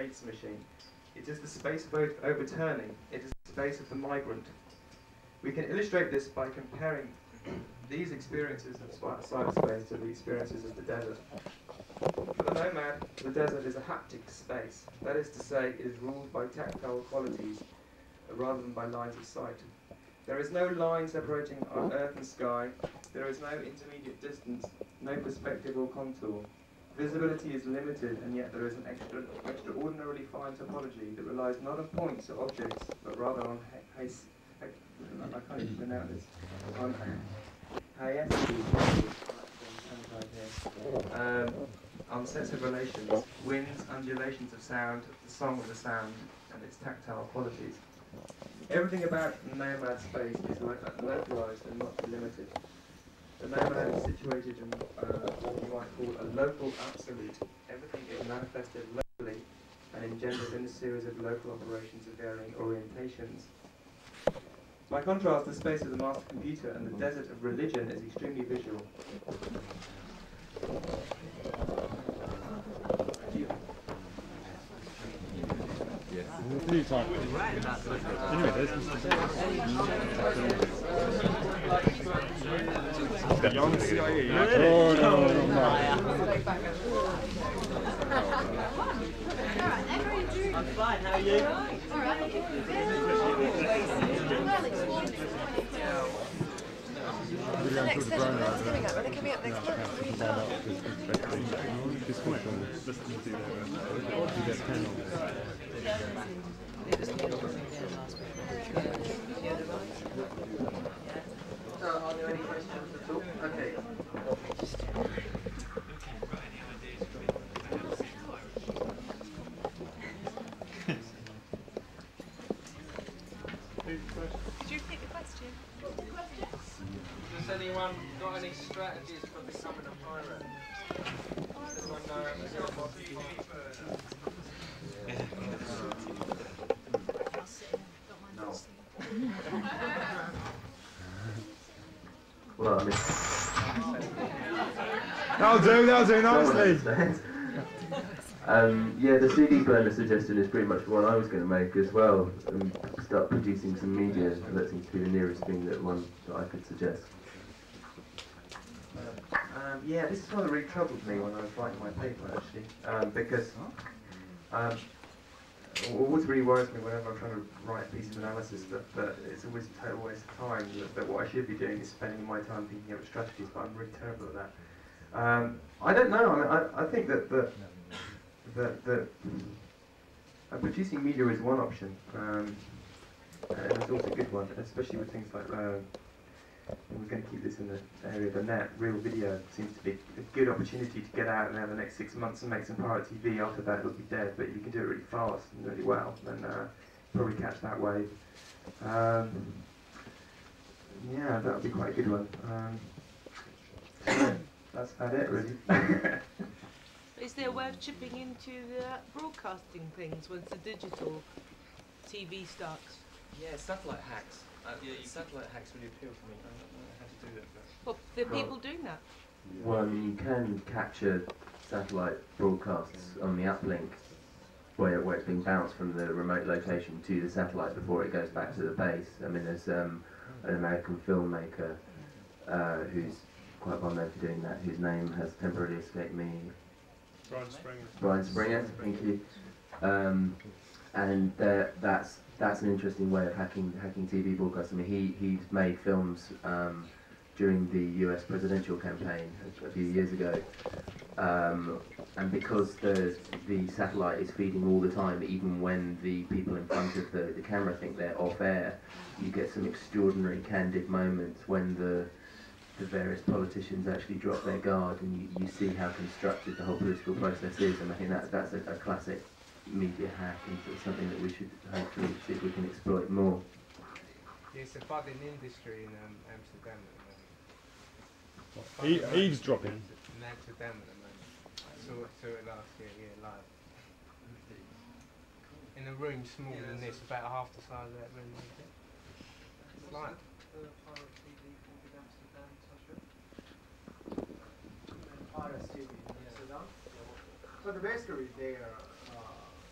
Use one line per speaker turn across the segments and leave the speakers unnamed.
Gates machine. It is the space of overturning. It is the space of the migrant. We can illustrate this by comparing these experiences of cyberspace to the experiences of the desert. For the nomad, the desert is a haptic space. That is to say, it is ruled by tactile qualities rather than by lines of sight. There is no line separating earth and sky. There is no intermediate distance, no perspective or contour. Visibility is limited, and yet there is an extra, extraordinarily fine topology that relies not on points or objects, but rather on ha- has- ha- I can't even pronounce this. On um, on sets of relations, winds, undulations of sound, the song of the sound, and its tactile qualities. Everything about nomad space is lo- localized and not limited. The nomad is situated in uh, what you might call a local absolute. Everything is manifested locally and engendered in a series of local operations of varying orientations. By contrast, the space of the master computer and the desert of religion is extremely visual.
What are you talking about? Anyway, this is the young CIA. No, no, no, no.
I'm fine, how are you?
Going to the brown
When's
area.
coming up? Are they coming up next month? What are you
Find
done?
out this perspective. Just come on, listen to the to that panel.
So, are there any questions at all? Okay.
Did you repeat the question?
Has anyone got any strategies for becoming a pirate? Does anyone know anything about
Well, I mean,
That'll do, that'll do nicely.
um, yeah, the CD burner suggestion is pretty much the one I was going to make as well. and start producing some media. That seems to be the nearest thing that one that I could suggest.
Um, yeah, this is one that really troubled me when I was writing my paper, actually, um, because um, always really worries me whenever I'm trying to write a piece of analysis that, that it's always a total waste of time, that, that what I should be doing is spending my time thinking up strategies, but I'm really terrible at that. Um, I don't know, I, mean, I, I think that, that, that, that uh, producing media is one option, um, and it's also a good one, especially with things like uh, we're going to keep this in the area of the net. Real video seems to be a good opportunity to get out there the next six months and make some pirate TV. After that, it'll be dead, but you can do it really fast and really well, and uh, probably catch that wave. Um, yeah, that would be quite a good one. Um, so that's about it, really.
Is there a way of chipping into the broadcasting things once the digital TV starts?
Yeah, satellite hacks. Uh, yeah, satellite hacks really appeal to me. I don't know how to do that, but
Well, there are
Well-
people doing that.
Well, you can capture satellite broadcasts on the uplink where, where it's being bounced from the remote location to the satellite before it goes back to the base. I mean, there's um, an American filmmaker uh, who's quite well known for doing that, whose name has temporarily escaped me.
Brian Springer.
Brian Springer, thank you. Um, and there- that's that's an interesting way of hacking hacking TV broadcasts. I mean, he he's made films um, during the U.S. presidential campaign a, few years ago, um, and because the the satellite is feeding all the time, even when the people in front of the, the camera think they're off air, you get some extraordinary candid moments when the the various politicians actually drop their guard and you, you see how constructed the whole political process is and I think that's, that's a, a classic media hack and sort of something that we should hopefully see if we can exploit more.
it's a budding industry in um, Amsterdam at the moment.
E- eavesdropping.
In Amsterdam at the moment. I saw, saw it last year, yeah, live. In a room smaller than this, about half the size of that room. It's like
Pirates TV in Amsterdam. So the basically they are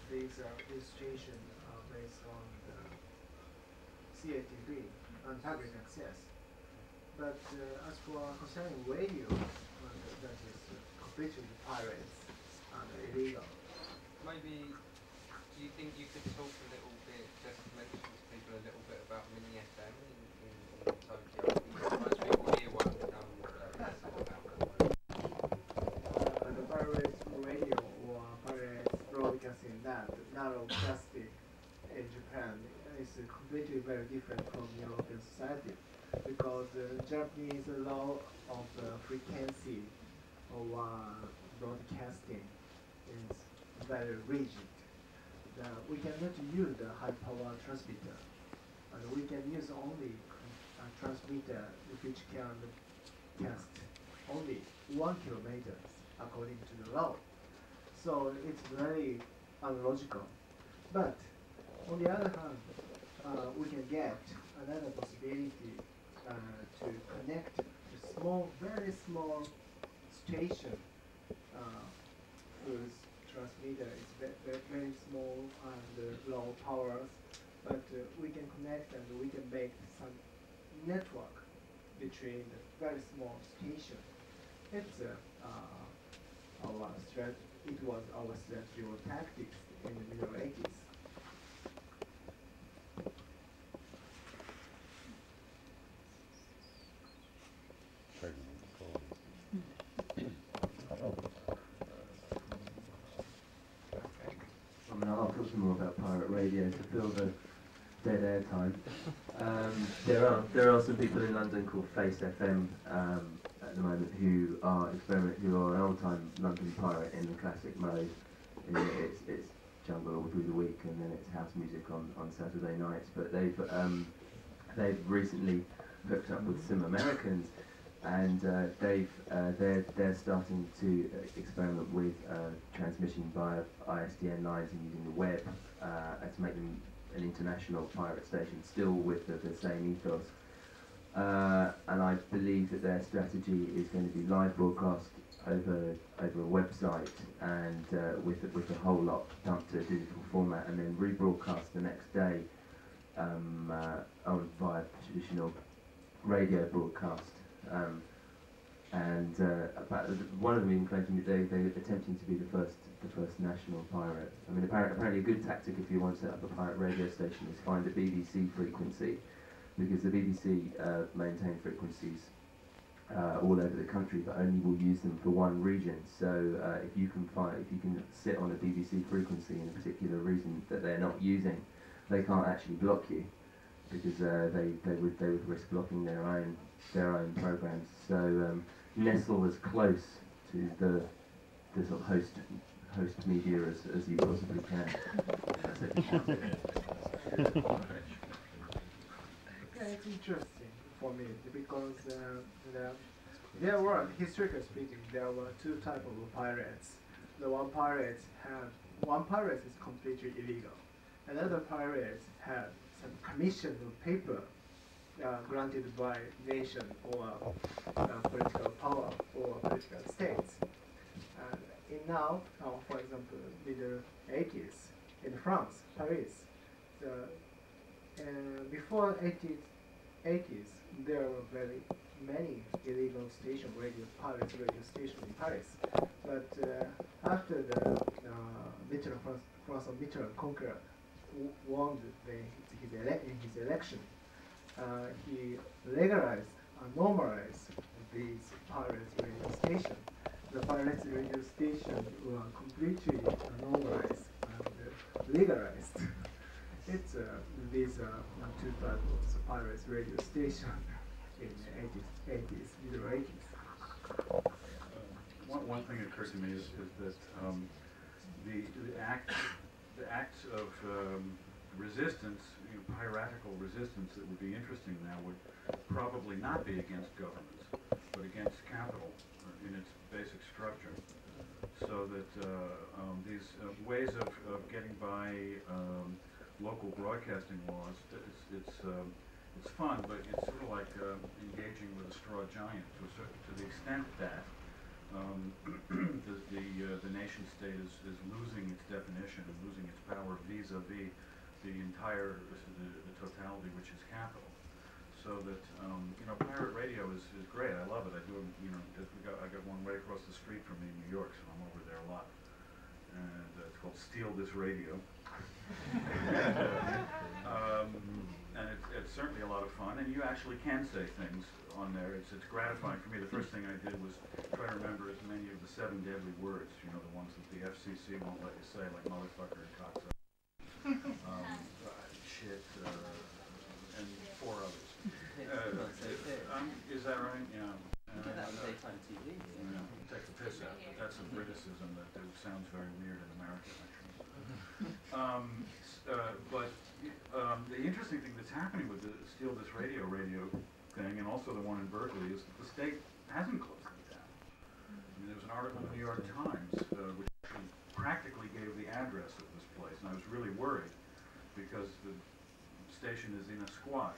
uh, they is a registration uh, based on the CATV and public access. But uh, as for concerning radio, uh, that is completely pirates and illegal.
Maybe, do you think you could talk a little bit, just mention to people a little bit about Mini FM in, in, in Tokyo? Most people here won't know what that is all about.
Uh, the pirates radio or pirates broadcasting that narrowcasting in Japan is uh, completely very different from European society because the Japanese law of the frequency of uh, broadcasting is very rigid. The, we cannot use the high power transmitter and we can use only a transmitter which can cast only one kilometer according to the law. So it's very unlogical. But on the other hand, uh, we can get another possibility uh, to connect to small, very small station uh, whose transmitter is very, very small and uh, low powers, but uh, we can connect and we can make some network between the very small station. It's our strategy. It was our strategy or tactics in the middle
80s. To fill the dead air time. Um, there are there are some people in London called Face FM um, at the moment who are experiment who are an old time London pirate in the classic mode. It's it's jungle all through the week and then it's house music on, on Saturday nights. But they've um, they've recently hooked up with some Americans and uh, they've uh, they're they're starting to experiment with uh, transmission via ISDN lines and using the web uh, to make them an international pirate station, still with the, the same ethos. Uh, and I believe that their strategy is going to be live broadcast over over a website and uh, with with a whole lot dumped to a digital format, and then rebroadcast the next day um, on via traditional radio broadcast. Um, and uh, one of them even claimed they they attempting to be the first the first national pirate. I mean, apparently, apparently a good tactic if you want to set up a pirate radio station is find a BBC frequency, because the BBC uh, maintain frequencies uh, all over the country, but only will use them for one region. So uh, if you can find if you can sit on a BBC frequency in a particular region that they're not using, they can't actually block you because uh, they, they would they would risk blocking their own their own programs. So um, nestle as close to the the sort of host host media as, as you possibly can. That's it.
Yeah, it's interesting for me because uh, the, there were, historically speaking, there were two types of pirates. The one pirate had one pirate is completely illegal. Another pirate had some commission paper uh, granted by nation or uh, political power or political states. And in now, uh, for example, middle 80s in France, Paris, the uh, before 80s, 80s, there were very many illegal station radio, pirate radio station in Paris. But uh, after the uh, Mitterrand, France, François Mitterrand conquered, won the, his, ele- his election, uh, he legalized and normalized these pirate radio stations. The pirate radio stations were completely normalized and uh, legalized. It's uh, these are uh, two types of pirates radio station in the 80s, 80s, middle 80s.
One, one thing that occurred to me is, is that um, the, the act, acts of um, resistance, you know, piratical resistance that would be interesting now would probably not be against governments, but against capital uh, in its basic structure. So that uh, um, these uh, ways of, of getting by um, local broadcasting laws, it's, it's, um, it's fun, but it's sort of like uh, engaging with a straw giant to a certain, to the extent that um, the, the, uh, the nation state is, is losing its definition and losing its power vis-à-vis the entire, the, the totality, which is capital. So that, um, you know, pirate radio is, is great, I love it, I do, you know, we got, I got one right across the street from me in New York, so I'm over there a lot. And uh, it's called Steal This Radio. Um, and it's, it's certainly a lot of fun, and you actually can say things on there. It's, it's gratifying for me. The first thing I did was try to remember as many of the seven deadly words, you know, the ones that the FCC won't let you say, like motherfucker and cocksucker. Um, uh, shit, uh, and four others. Uh, um, is that right? Yeah. Uh, yeah, take the piss out, but that's a Briticism that that sounds very weird in America, actually. Um, uh, but, um, the interesting thing that's happening with the Steal This Radio radio thing, and also the one in Berkeley, is that the state hasn't closed it down. I mean, there was an article in the New York Times, uh, which practically gave the address of this place, and I was really worried, because the station is in a squat,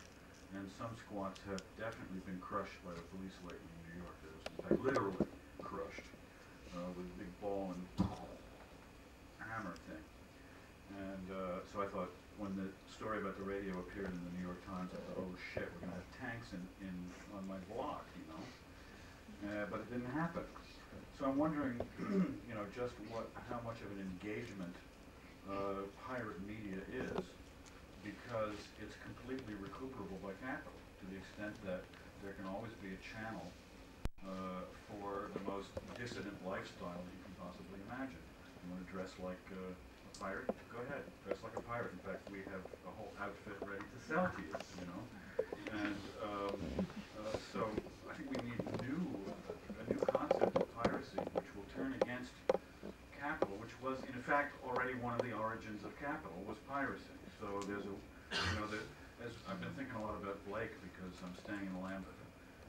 and some squats have definitely been crushed by the police lately in New York. There was, in fact, literally crushed, uh, with a big ball and hammer thing. And, uh, so I thought, when the story about the radio appeared in the New York Times, I thought, oh shit, we're gonna have tanks in, in, on my block, you know? Uh, but it didn't happen. So I'm wondering, you know, just what, how much of an engagement, uh, pirate media is, because it's completely recuperable by capital, to the extent that there can always be a channel, uh, for the most dissident lifestyle that you can possibly imagine. You wanna dress like, uh, pirate? Go ahead, dress like a pirate. In fact, we have a whole outfit ready to sell to you, you know? And, um, uh, so I think we need new, a new concept of piracy, which will turn against capital, which was in fact already one of the origins of capital, was piracy. So there's a, you know, that, as, I've been thinking a lot about Blake because I'm staying in Lambeth.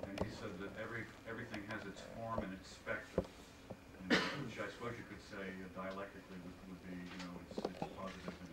And he said that every, everything has its form and its spectrum. I suppose you could say uh, dialectically would, would be, you know, it's, it's positive and